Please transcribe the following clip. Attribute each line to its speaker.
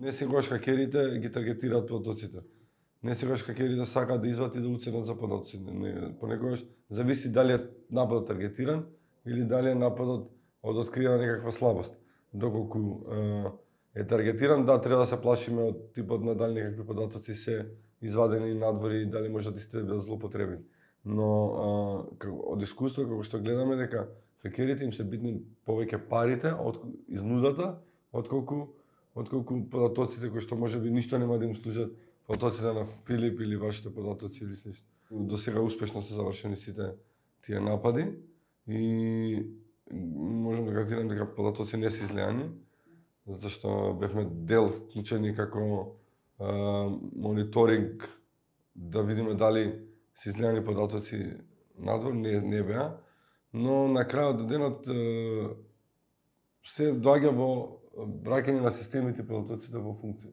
Speaker 1: Не секогаш хакерите ги таргетираат подоците. Не секогаш хакерите сакаат да извати да уценат за подоците. Не, понекогаш зависи дали е нападот таргетиран или дали е нападот од открива некаква слабост. Доколку е, е таргетиран, да, треба да се плашиме од типот на дали некакви податоци се извадени надвори и дали може да се да злоупотребени. Но а, од искуство како што гледаме дека хакерите им се битни повеќе парите од изнудата отколку отколку податоците кои што можеби ништо нема да им служат податоците на Филип или вашите податоци или нешто. До сега успешно се завршени сите тие напади и можам да гарантирам дека податоци не се излеани, затоа што бевме дел вклучени како а, мониторинг да видиме дали се излеани податоци надвор, не, не беа, но на крајот од денот се доаѓа во враќање на системите пилотоците во функција.